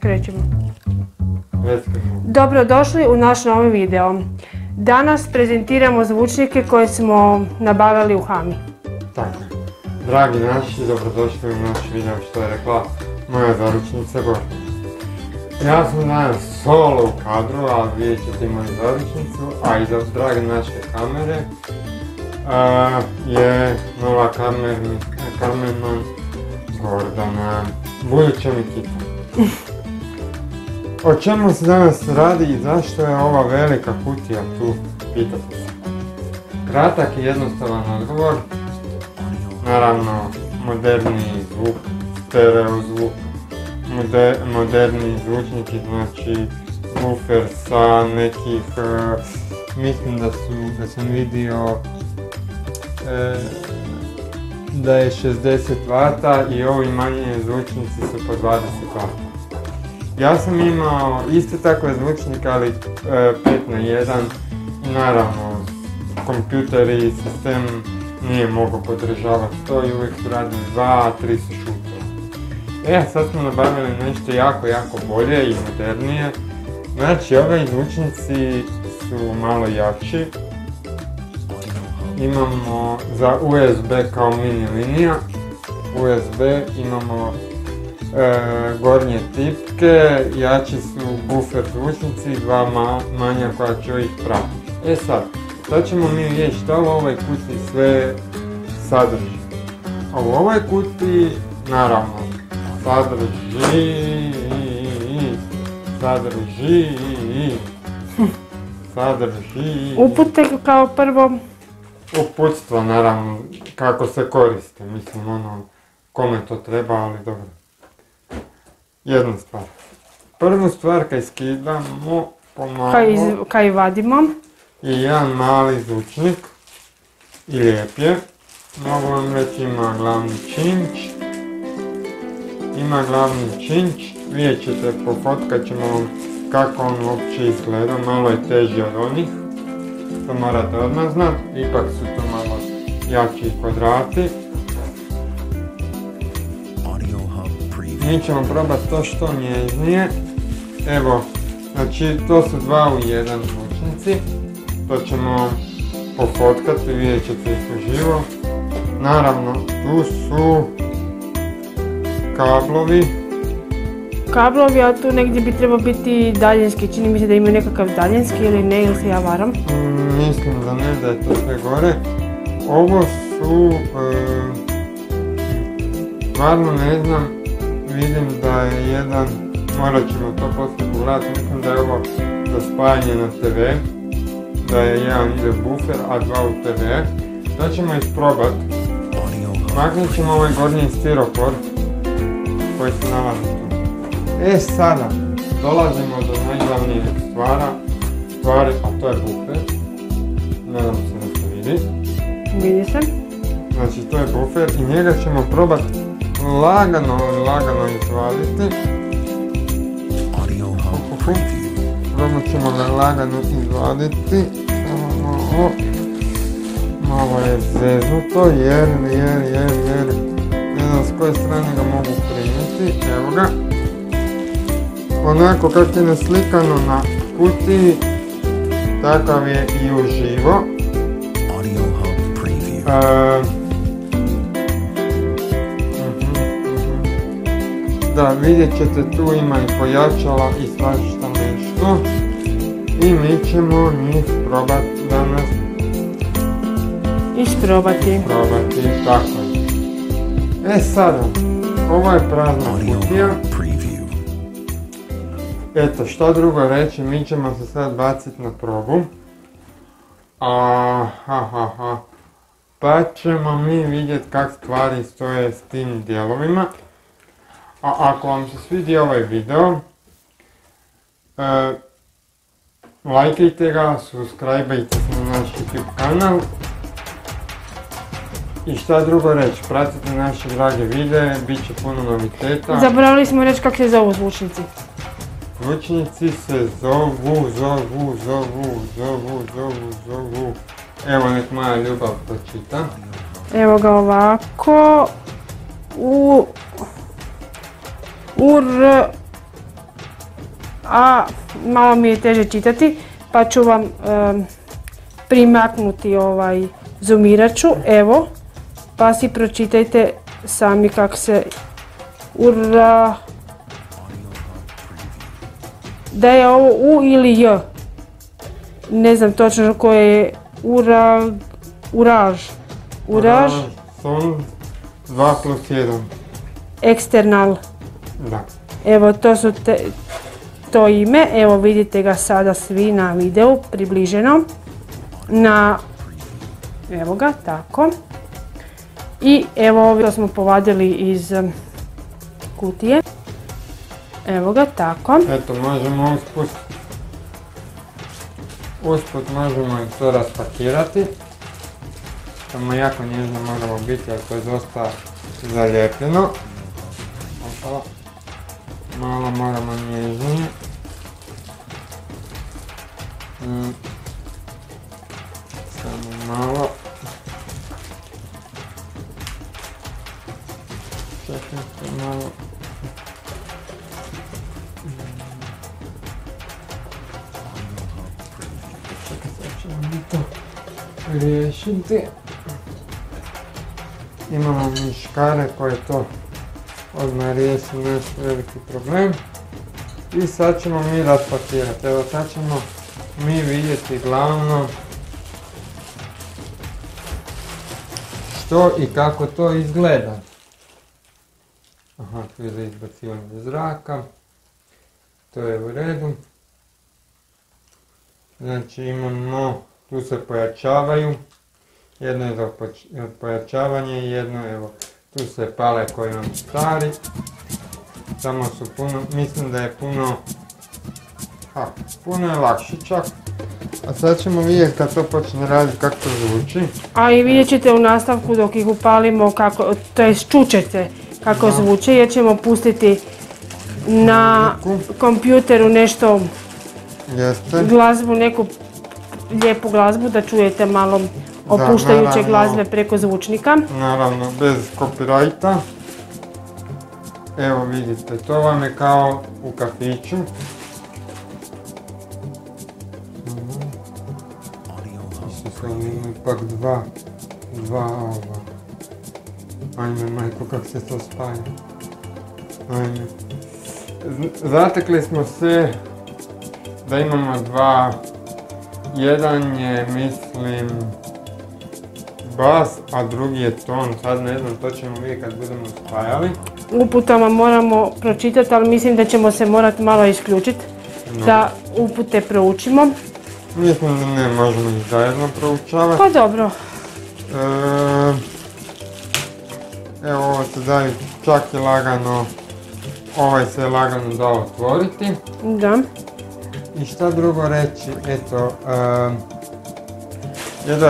Krećemo. Dobrodošli u naš novi video. Danas prezentiramo zvučnike koje smo nabavili u Hami. Tako. Dragi naši, dobrodošli u naš video što je rekla moja zaručnica Gordana. Ja sam danas solo u kadru, a vidjet ćete moju zaručnicu, a iza drage naše kamere a, je nova kamerman Gordana, buduća Mikita. O čemu se danas radi i zašto je ova velika kutija tu, pitate se. Kratak i jednostavan odgovor, naravno moderniji zvuk, stereo zvuk, mode, moderni zvučniki, znači bufer sa nekih, e, mislim da su, da sam vidio e, da je 60 W i ovi manji zvučnici su po 20 W. Ja sam imao isto takve zvučnike, ali e, 5 na 1 i naravno kompjuter i sistem nije mogao podržavati to i uvijek su radili 2, 3 su šutili. E, sad smo nabavili nešto jako, jako bolje i modernije. Znači, ovi zvučnici su malo jači. Imamo za USB kao mini linija. USB imamo gornje tipke, jači su buffer zvučnici i dva ma- manja koja će ih pratiti. E sad, sad ćemo mi vidjeti što u ovoj kuti sve sadrži. A u ovoj kuti, naravno, sadrži, sadrži, sadrži, Upute kao prvo. uputstvo naravno kako se koriste, mislim ono kome to treba, ali dobro. Jedna stvar. Prvu stvar kad skidamo pomalo Kaj, iz, kaj vadimo. je jedan mali zvučnik i lijep je. Mogu vam reći ima glavni činč. Ima glavni činč, vidjet ćete, pofotkat ćemo vam kako on uopće izgleda, malo je teži od onih. To morate odmah znat, ipak su to malo jači kvadrati. Mi ćemo probati to što nježnije. Evo, znači to su dva u jedan zvučnici. To ćemo pofotkati, vidjet ćete ih uživo. Naravno, tu su kablovi. Kablovi, a tu negdje bi trebao biti daljinski. Čini mi se da imaju nekakav daljinski ili ne, ili se ja varam. Mm, mislim da ne, da je to sve gore. Ovo su, e, stvarno ne znam, vidim da je jedan, morat ćemo to poslije pogledati, mislim da je ovo za spajanje na TV, da je jedan ide bufer, a dva u TV. To ćemo isprobat. Maknut ćemo ovaj gornji stiropor koji se nalazi tu. E sada, dolazimo do najglavnijeg stvara, stvari, a to je bufer. Nadam se da se vidi. Vidi se. Znači to je bufer i njega ćemo probat lagano, lagano izvaditi. Probat ćemo ga lagano izvaditi. Malo je zeznuto jer, jer, jer, jer. Ne znam s koje strane ga mogu primiti. Evo ga. Onako kako je naslikano na kutiji, takav je i uživo. Audio Hub Preview. Da, vidjet ćete tu ima i pojačala i svašta nešto. I mi ćemo njih probat danas Isprobati. probati tako. je. E sada, ovo je prazna kutija. Eto, što drugo reći, mi ćemo se sad baciti na probu. A, ha, ha, ha. Pa ćemo mi vidjeti kak stvari stoje s tim dijelovima. A ako vam se svidi ovaj video, e, lajkajte ga, subscribeajte se na naš YouTube kanal. I šta drugo reći, pratite naše drage videe, bit će puno noviteta. Zaboravili smo reći kako se zovu zvučnici. Zvučnici se zovu, zovu, zovu, zovu, zovu, zovu. Evo nek moja ljubav pročita. Evo ga ovako. U... UR... a malo mi je teže čitati, pa ću vam primaknuti ovaj zoomiraču, evo, pa si pročitajte sami kako se ura... Da je ovo U ili J. Ne znam točno koje je ura... Uraž. Uraž, Son 2 plus 1. eksternal. Da. Evo to su te, to ime, evo vidite ga sada svi na videu približeno. Na, evo ga, tako. I evo ovo smo povadili iz em, kutije. Evo ga, tako. Eto, možemo usput, usput možemo i to raspakirati. Samo jako nježno moramo biti, jer to je dosta zalijepljeno. Opala. Malo moramo nježnije. Mm. Samo malo. Čekajte malo. Čekaj, sad ćemo mi to riješiti. Imamo mi škare koje to odmah riješi naš veliki problem. I sad ćemo mi raspakirati. Evo sad ćemo mi vidjeti glavno što i kako to izgleda. Aha, tu je za izbacivanje zraka. To je u redu. Znači imamo, tu se pojačavaju. Jedno je za pojačavanje jedno evo, tu se pale koji vam stari. Samo su puno, mislim da je puno, ha, puno je lakše čak. A sad ćemo vidjeti kad to počne raditi kako to zvuči. A i vidjet ćete u nastavku dok ih upalimo kako, to jest čućete kako Da. zvuče jer ćemo pustiti na kompjuteru nešto Jeste. glazbu, neku lijepu glazbu da čujete malo opuštajuće glazbe preko zvučnika. Naravno, bez copyrighta. Evo vidite, to vam je kao u kafiću. Ipak dva, dva ova. Ajme, majko, kako se to spaja. Ajme. Zatekli smo se da imamo dva. Jedan je, mislim, bas, a drugi je ton. Sad ne znam, to ćemo vidjeti kad budemo spajali. Uputama moramo pročitati, ali mislim da ćemo se morati malo isključiti No. da upute proučimo. Mislim da ne možemo ih zajedno proučavati. Pa dobro, E, evo ovo se daju čak i lagano, ovaj se lagano da otvoriti. da. I šta drugo reći, eto, e,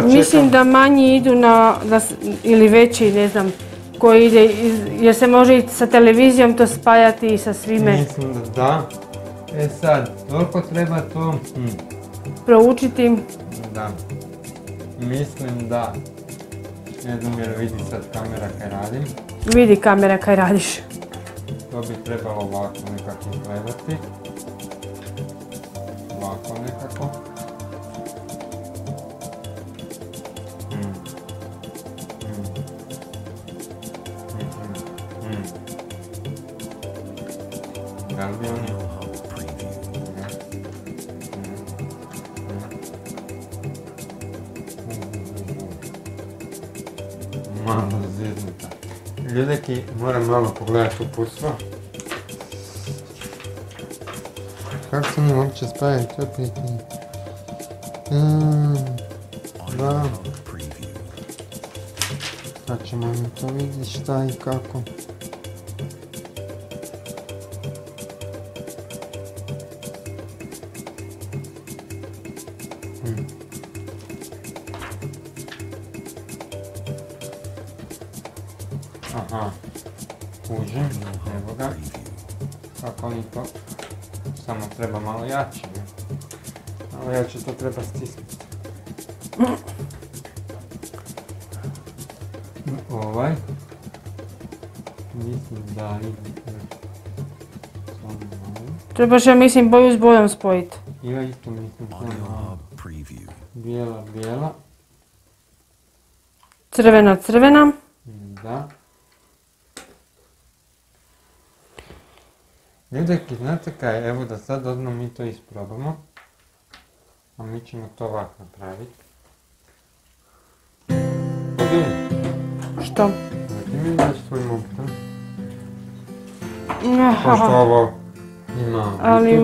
Mislim da manji idu na, da ili veći, ne znam, koji ide, iz- jer se može i sa televizijom to spajati i sa svime mislim da da. E sad, toliko treba to, hm, proučiti. da, mislim da, ne znam jer vidi sad kamera kaj radim, Vidi kamera kaj radiš. to bi trebalo ovako nekako izgledati. Ovako nekako. Da li bi oni... Hub Preview. Malo zeznuta. Ljudeki, moram malo pogledati uputstvo. Kako se mi uopće spajaju, to je pitanje. Mm, Da. Sad ćemo mi to vidjeti šta i kako. Jače. Malo jače to treba stisnuti. Ovaj. Mislim da ide. Trebaš, ja mislim, boju s bojom spojiti. I ja isto mislim bijela, bijela. Crvena, crvena. Da. Гледайки на така ево да са, дадно ми то изпробваме. А ми че му това направи. Погоди. Что? Ти ми даш своим опитом. Pošto ovo ima... Ali...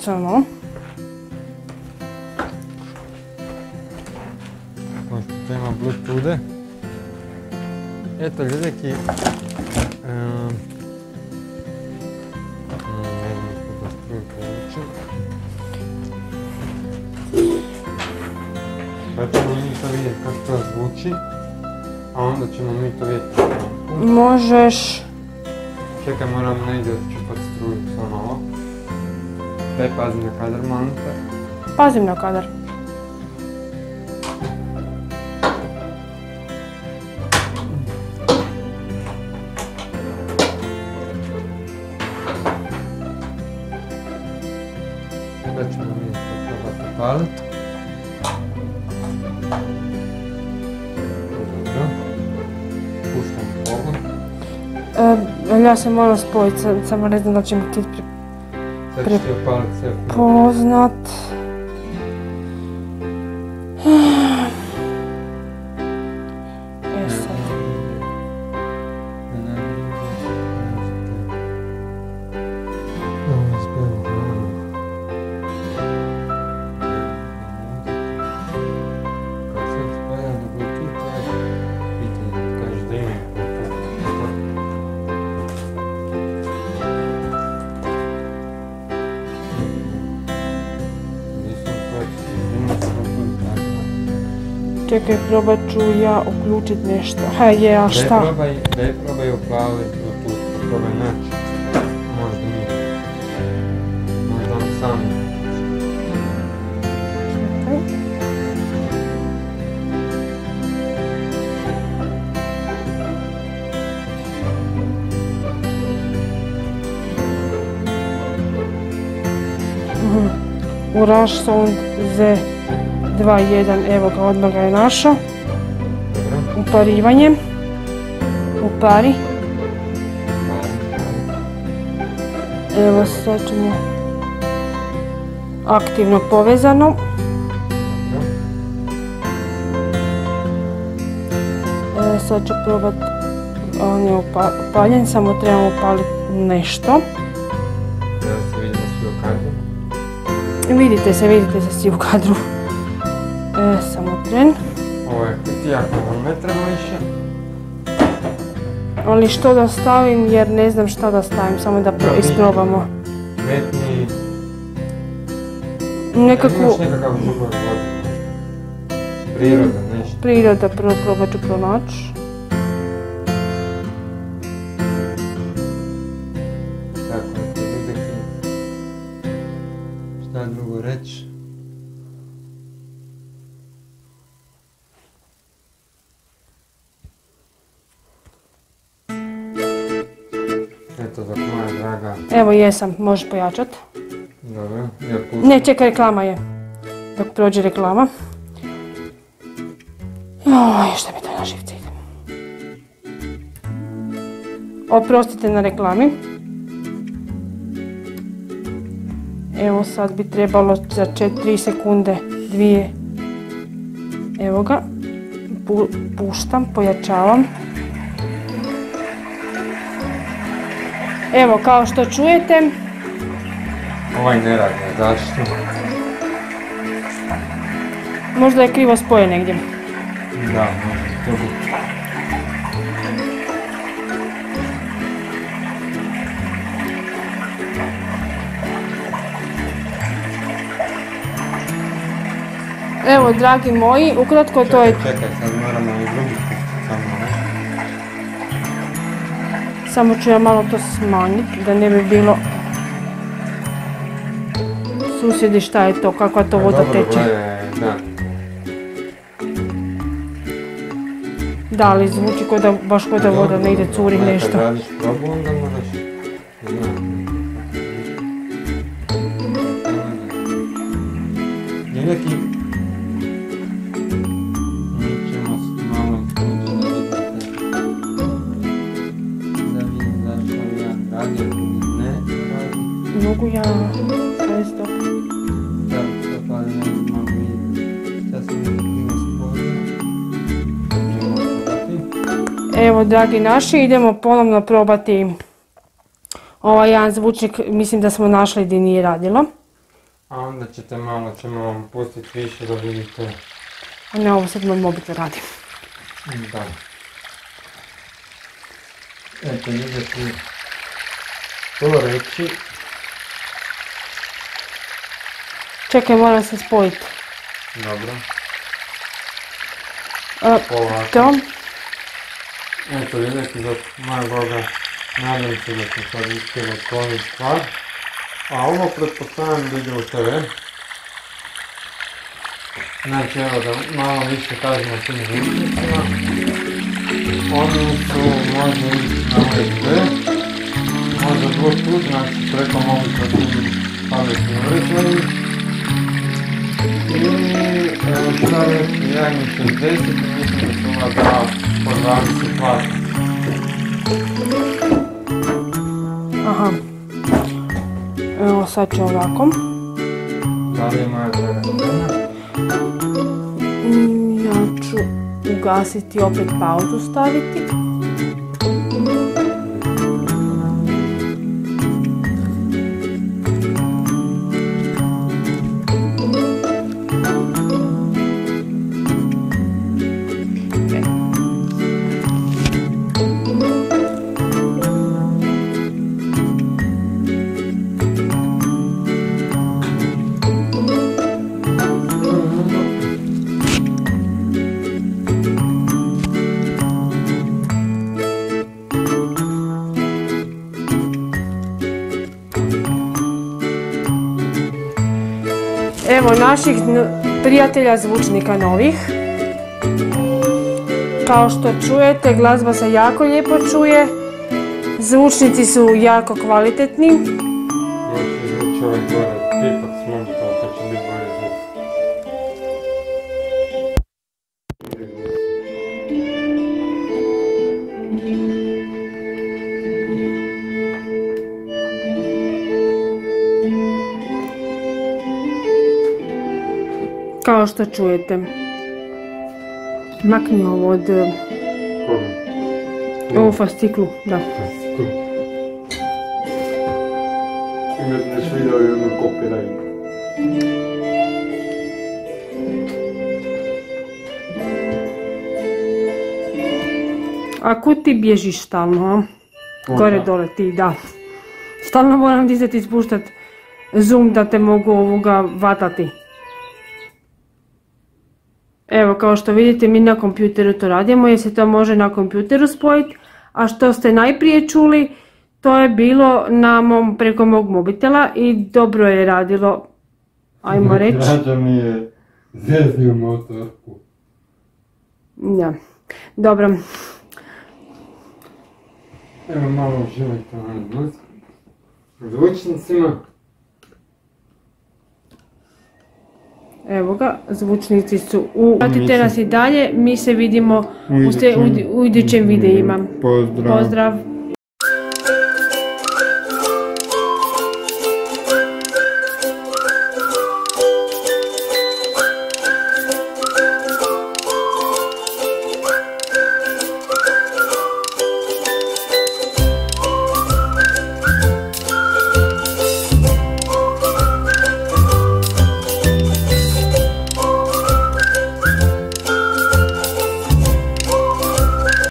Samo. Pošto to ima Bluetooth. Eto, ljudeki... Um, Sad ćemo mi to vidjeti kako to zvuči, a onda ćemo mi to vidjeti. Možeš... Čekaj, moram negdje odčupat struju, samo ovo. Daj pazi na kadar, molim te. Pazim na kadar. Sad ćemo mi to probati upaliti. Dobro. Puštam pogon. E, ja se moram spojiti, samo ne znam da će mi ti pri- Čekaj, probat ću ja uključit nešto. Ha je, a Daj šta? probaj, daj probaj upaliti Bluetooth, probaj naći. Možda nije. Možda on sam. Čekaj. Mhm. U Rush Sound Z21, evo ga, odmah ga je našao. Dobro. Uparivanje. Upari. Evo sad ćemo aktivno povezano. E, sad ću probat, on je upa- upaljen, samo trebamo upaliti nešto. Da se vidimo svi u kadru. Vidite se, vidite se svi u kadru. E, samo tren. Ovo je kutija treba više. Ali što da stavim jer ne znam šta da stavim, samo da pro- isprobamo. Metni... Nekakvu Imaš nekakav vodi. Priroda, nešto. priroda prvo probat ću pronaći. Jesam, možeš pojačat. dobro, ja pustim. Ne, čekaj, reklama je. Dok prođe reklama. Joj, šta mi to na živce ide. Oprostite na reklami. Evo sad bi trebalo za 4 sekunde, dvije. Evo ga. Pu- puštam, pojačavam. Evo, kao što čujete, Ovaj ne radi, zašto? možda je krivo spojen negdje. Da, može to biti. Evo, dragi moji, ukratko to je, Čekaj, čekaj, sad moramo i drugi Samo ću ja malo to smanjiti da ne bi bilo susjedi šta je to, kakva to voda teče. Da. da, ali zvuči kao da, baš kod da voda ne ide curi nešto. Neki dragi naši, idemo ponovno probati ovaj jedan zvučnik, mislim da smo našli gdje nije radilo. A onda ćete malo, ćemo vam pustiti više da vidite. A ne, ovo sad moj mobitel radi. Da. Eto, idete to reći. Čekaj, moram se spojiti. Dobro. E, Polako. to. Ето един епизод. Най-бога. Надам се да се садите в този това. А ово предпоставям да ги оставя. Значи, ево да мало ви ще кажем на тези излишна. Odnosu može ići na USB, može Bluetooth, znači preko moguća pametni uređaj. I evo šta reći, ja imam 60, mislim da sam ga dao po 20 vata. Aha. Evo sad ću ovako. Da li ima Ja ću ugasiti opet pauzu staviti. Evo naših prijatelja zvučnika novih. Kao što čujete, glazba se jako lijepo čuje. Zvučnici su jako kvalitetni. Kao što čujete. Makni ovo od eh, Koga? ovu fasciklu, da. Ono copyright. A kud ti bježiš stalno? Gore dole ti, da. Stalno moram dizati i spuštat zoom da te mogu ovoga vatati. Evo, kao što vidite, mi na kompjuteru to radimo jer se to može na kompjuteru spojiti. A što ste najprije čuli, to je bilo na mom, preko mog mobitela i dobro je radilo, ajmo reći. Rađa mi je zeznio motorku. Da. Dobro, Evo malo uživajte na zvuk. Zvučnicima. Evo ga, zvučnici su u... Pratite nas i dalje, mi se vidimo u, ste- u, u idućim videima. Pozdrav. Pozdrav!